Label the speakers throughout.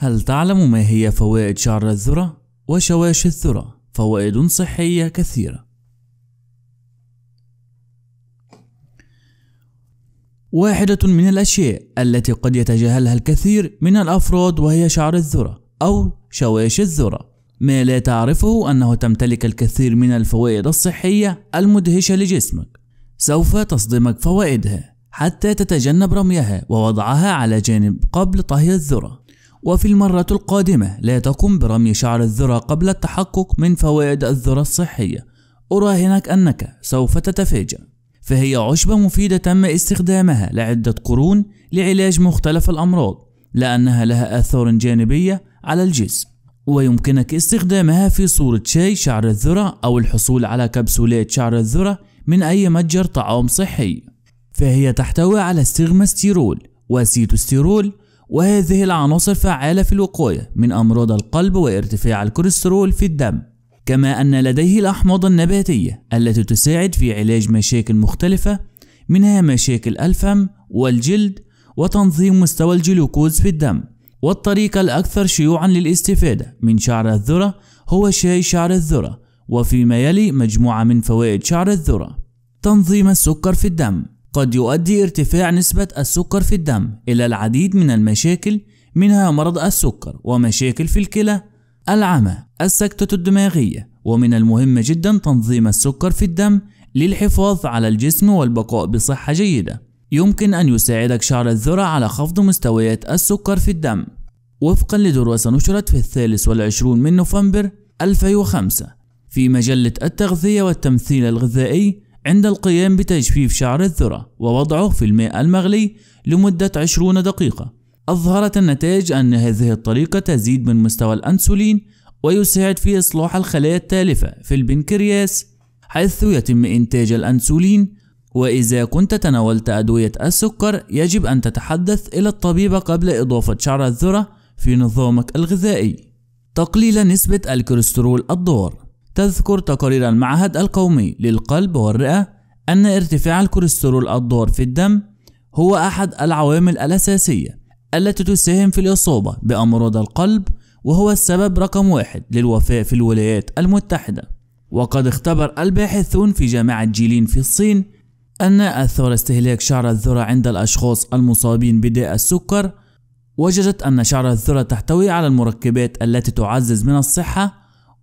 Speaker 1: هل تعلم ما هي فوائد شعر الذرة وشواش الذرة؟ فوائد صحية كثيرة. واحدة من الأشياء التي قد يتجاهلها الكثير من الأفراد وهي شعر الذرة أو شواش الذرة. ما لا تعرفه أنه تمتلك الكثير من الفوائد الصحية المدهشة لجسمك. سوف تصدمك فوائدها حتى تتجنب رميها ووضعها على جانب قبل طهي الذرة. وفي المرة القادمة لا تقم برمي شعر الذرة قبل التحقق من فوائد الذرة الصحية. أراهنك أنك سوف تتفاجأ. فهي عشبة مفيدة تم استخدامها لعدة قرون لعلاج مختلف الأمراض لأنها لها آثار جانبية على الجسم. ويمكنك استخدامها في صورة شاي شعر الذرة أو الحصول على كبسولات شعر الذرة من أي متجر طعام صحي. فهي تحتوي على استغماستيرول وسيتوستيرول وهذه العناصر فعالة في الوقاية من أمراض القلب وارتفاع الكوليسترول في الدم كما أن لديه الأحماض النباتية التي تساعد في علاج مشاكل مختلفة منها مشاكل الفم والجلد وتنظيم مستوى الجلوكوز في الدم. والطريقة الأكثر شيوعا للاستفادة من شعر الذرة هو شاي شعر الذرة وفيما يلي مجموعة من فوائد شعر الذرة تنظيم السكر في الدم. قد يؤدي ارتفاع نسبة السكر في الدم إلى العديد من المشاكل منها مرض السكر ومشاكل في الكلى العمى السكتة الدماغية ومن المهم جدا تنظيم السكر في الدم للحفاظ على الجسم والبقاء بصحة جيدة. يمكن أن يساعدك شعر الذرة على خفض مستويات السكر في الدم. وفقا لدراسة نشرت في الثالث والعشرون من نوفمبر 2005 في مجلة التغذية والتمثيل الغذائي عند القيام بتجفيف شعر الذرة ووضعه في الماء المغلي لمدة 20 دقيقة. أظهرت النتائج أن هذه الطريقة تزيد من مستوى الأنسولين ويساعد في إصلاح الخلايا التالفة في البنكرياس حيث يتم إنتاج الأنسولين. وإذا كنت تناولت أدوية السكر يجب أن تتحدث إلى الطبيب قبل إضافة شعر الذرة في نظامك الغذائي. تقليل نسبة الكوليسترول الضار. تذكر تقارير المعهد القومي للقلب والرئة أن ارتفاع الكوليسترول الضار في الدم هو أحد العوامل الأساسية التي تساهم في الإصابة بأمراض القلب وهو السبب رقم واحد للوفاة في الولايات المتحدة. وقد اختبر الباحثون في جامعة جيلين في الصين أن أثر استهلاك شعر الذرة عند الأشخاص المصابين بداء السكر وجدت أن شعر الذرة تحتوي على المركبات التي تعزز من الصحة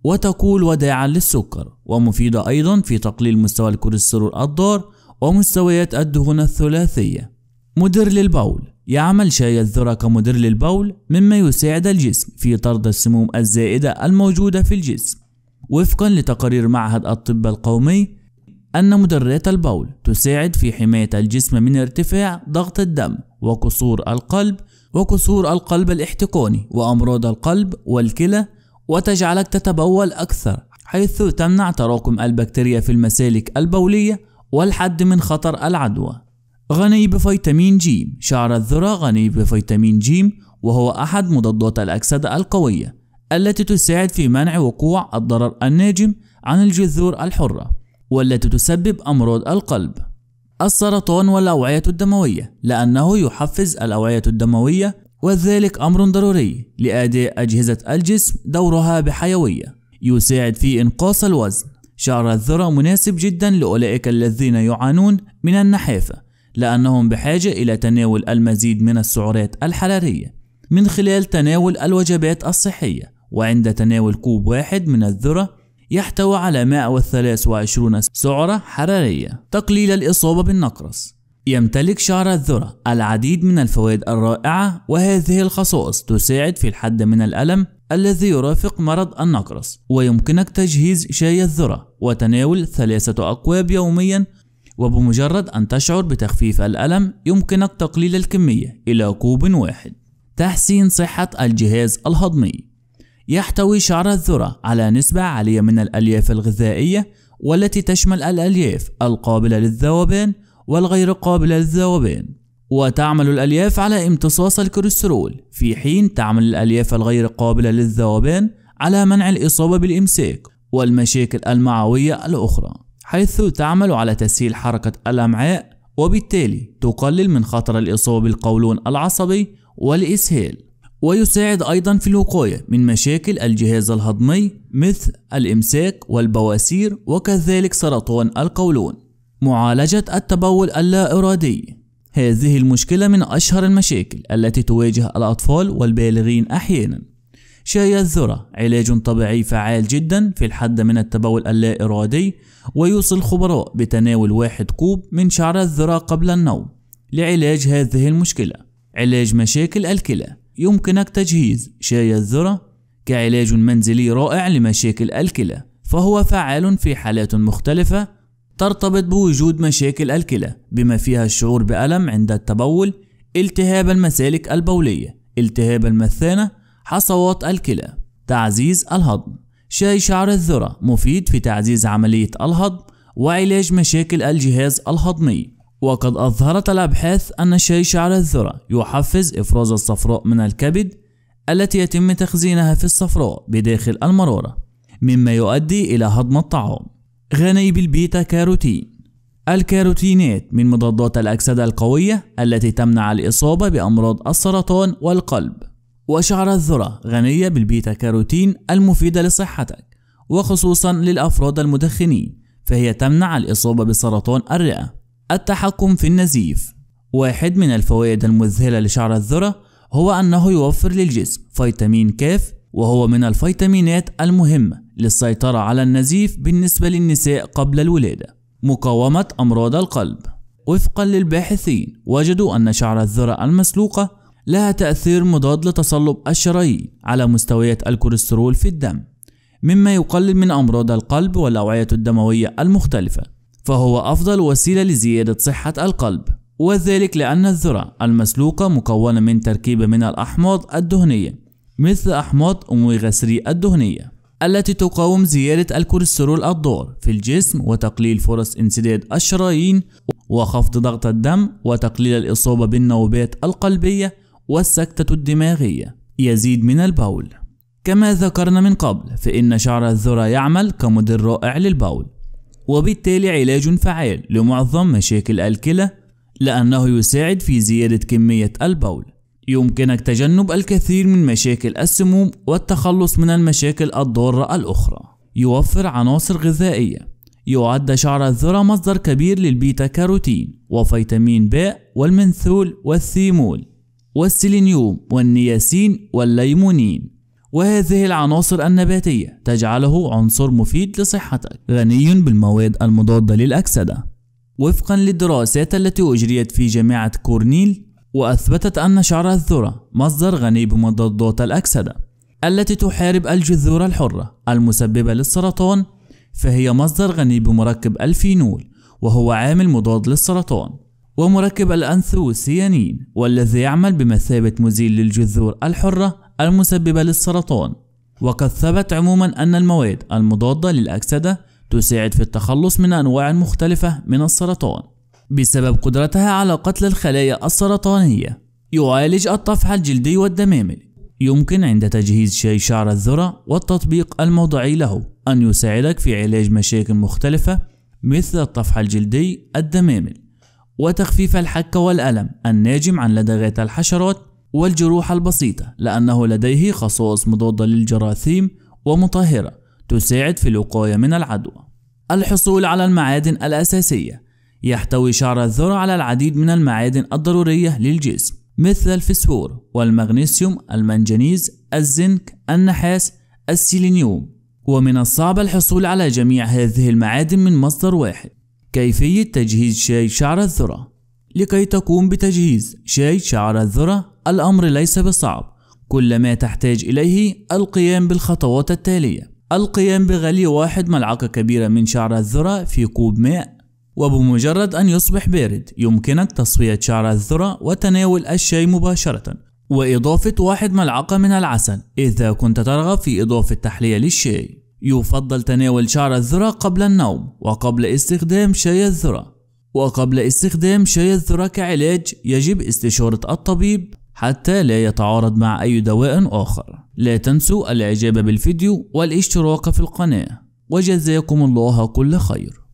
Speaker 1: وتقول وداعا للسكر. ومفيدة أيضا في تقليل مستوى الكوليسترول الضار ومستويات الدهون الثلاثية. مدر للبول. يعمل شاي الذرة كمدر للبول مما يساعد الجسم في طرد السموم الزائدة الموجودة في الجسم. وفقا لتقارير معهد الطب القومي أن مدرات البول تساعد في حماية الجسم من ارتفاع ضغط الدم وكسور القلب وكسور القلب الاحتقاني وأمراض القلب والكلى وتجعلك تتبول أكثر حيث تمنع تراكم البكتيريا في المسالك البولية والحد من خطر العدوى. غني بفيتامين ج شعر الذرة غني بفيتامين ج وهو أحد مضادات الأكسدة القوية التي تساعد في منع وقوع الضرر الناجم عن الجذور الحرة والتي تسبب أمراض القلب. السرطان والأوعية الدموية لأنه يحفز الأوعية الدموية وذلك أمر ضروري لأداء أجهزة الجسم دورها بحيوية. يساعد في إنقاص الوزن. شعر الذرة مناسب جدا لأولئك الذين يعانون من النحافة لأنهم بحاجة إلى تناول المزيد من السعرات الحرارية. من خلال تناول الوجبات الصحية وعند تناول كوب واحد من الذرة يحتوي على 123 سعرة حرارية. تقليل الإصابة بالنقرس. يمتلك شعر الذرة العديد من الفوائد الرائعة وهذه الخصائص تساعد في الحد من الألم الذي يرافق مرض النقرس ويمكنك تجهيز شاي الذرة وتناول ثلاثة أكواب يوميا وبمجرد أن تشعر بتخفيف الألم يمكنك تقليل الكمية إلى كوب واحد. تحسين صحة الجهاز الهضمي. يحتوي شعر الذرة على نسبة عالية من الألياف الغذائية والتي تشمل الألياف القابلة للذوبان والغير قابلة للذوبان وتعمل الألياف على امتصاص الكوليسترول في حين تعمل الألياف الغير قابلة للذوبان على منع الإصابة بالإمساك والمشاكل المعوية الأخرى حيث تعمل على تسهيل حركة الأمعاء وبالتالي تقلل من خطر الإصابة بالقولون العصبي والإسهال. ويساعد أيضا في الوقاية من مشاكل الجهاز الهضمي مثل الإمساك والبواسير وكذلك سرطان القولون. معالجة التبول اللا إرادي هذه المشكلة من أشهر المشاكل التي تواجه الأطفال والبالغين أحيانا. شاي الذرة علاج طبيعي فعال جدا في الحد من التبول اللا إرادي ويوصي الخبراء بتناول واحد كوب من شعر الذرة قبل النوم لعلاج هذه المشكلة. علاج مشاكل الكلى. يمكنك تجهيز شاي الذرة كعلاج منزلي رائع لمشاكل الكلى فهو فعال في حالات مختلفة ترتبط بوجود مشاكل الكلى بما فيها الشعور بألم عند التبول التهاب المسالك البولية التهاب المثانة حصوات الكلى تعزيز الهضم. شاي شعر الذرة مفيد في تعزيز عملية الهضم وعلاج مشاكل الجهاز الهضمي. وقد أظهرت الأبحاث أن شاي شعر الذرة يحفز إفراز الصفراء من الكبد التي يتم تخزينها في الصفراء بداخل المرارة مما يؤدي إلى هضم الطعام. غني بالبيتا كاروتين. الكاروتينات من مضادات الأكسدة القوية التي تمنع الإصابة بأمراض السرطان والقلب. وشعر الذرة غنية بالبيتا كاروتين المفيدة لصحتك وخصوصا للأفراد المدخنين فهي تمنع الإصابة بسرطان الرئة. التحكم في النزيف. واحد من الفوائد المذهلة لشعر الذرة هو أنه يوفر للجسم فيتامين كاف وهو من الفيتامينات المهمة للسيطرة على النزيف بالنسبة للنساء قبل الولادة مقاومة أمراض القلب. وفقا للباحثين وجدوا أن شعر الذرة المسلوقة لها تأثير مضاد لتصلب الشرايين على مستويات الكوليسترول في الدم مما يقلل من أمراض القلب والأوعية الدموية المختلفة فهو أفضل وسيلة لزيادة صحة القلب. وذلك لأن الذرة المسلوقة مكونة من تركيبة من الأحماض الدهنية مثل أحماض أوميغا 3 الدهنية التي تقاوم زيادة الكوليسترول الضار في الجسم وتقليل فرص انسداد الشرايين وخفض ضغط الدم وتقليل الإصابة بالنوبات القلبية والسكتة الدماغية. يزيد من البول. كما ذكرنا من قبل فإن شعر الذرة يعمل كمدر رائع للبول وبالتالي علاج فعال لمعظم مشاكل الكلى لأنه يساعد في زيادة كمية البول. يمكنك تجنب الكثير من مشاكل السموم والتخلص من المشاكل الضارة الأخرى. يوفر عناصر غذائية. يعد شعر الذرة مصدر كبير للبيتا كاروتين وفيتامين باء والمنثول والثيمول والسيلينيوم والنياسين والليمونين. وهذه العناصر النباتية تجعله عنصر مفيد لصحتك. غني بالمواد المضادة للأكسدة. وفقا للدراسات التي أجريت في جامعة كورنيل وأثبتت أن شعر الذرة مصدر غني بمضادات الأكسدة التي تحارب الجذور الحرة المسببة للسرطان فهي مصدر غني بمركب الفينول وهو عامل مضاد للسرطان ومركب الأنثوسيانين والذي يعمل بمثابة مزيل للجذور الحرة المسببة للسرطان. وقد ثبت عموما أن المواد المضادة للأكسدة تساعد في التخلص من أنواع مختلفة من السرطان. بسبب قدرتها على قتل الخلايا السرطانية. يعالج الطفح الجلدي والدمامل. يمكن عند تجهيز شاي شعر الذرة والتطبيق الموضعي له أن يساعدك في علاج مشاكل مختلفة مثل الطفح الجلدي الدمامل وتخفيف الحك والألم الناجم عن لدغات الحشرات والجروح البسيطة لأنه لديه خصائص مضادة للجراثيم ومطهرة تساعد في الوقاية من العدوى. الحصول على المعادن الأساسية يحتوي شعر الذرة على العديد من المعادن الضرورية للجسم مثل الفسفور والمغنيسيوم المنجنيز الزنك النحاس السيلينيوم. ومن الصعب الحصول على جميع هذه المعادن من مصدر واحد كيفية تجهيز شاي شعر الذرة. لكي تقوم بتجهيز شاي شعر الذرة الأمر ليس بصعب. كل ما تحتاج إليه القيام بالخطوات التالية. القيام بغلي واحد ملعقة كبيرة من شعر الذرة في كوب ماء وبمجرد أن يصبح بارد يمكنك تصفية شعر الذرة وتناول الشاي مباشرة. وإضافة واحد ملعقة من العسل إذا كنت ترغب في إضافة تحلية للشاي. يفضل تناول شعر الذرة قبل النوم وقبل استخدام شاي الذرة. وقبل استخدام شاي الذرة كعلاج يجب استشارة الطبيب حتى لا يتعارض مع أي دواء آخر. لا تنسوا الإعجاب بالفيديو والاشتراك في القناة. وجزاكم الله كل خير.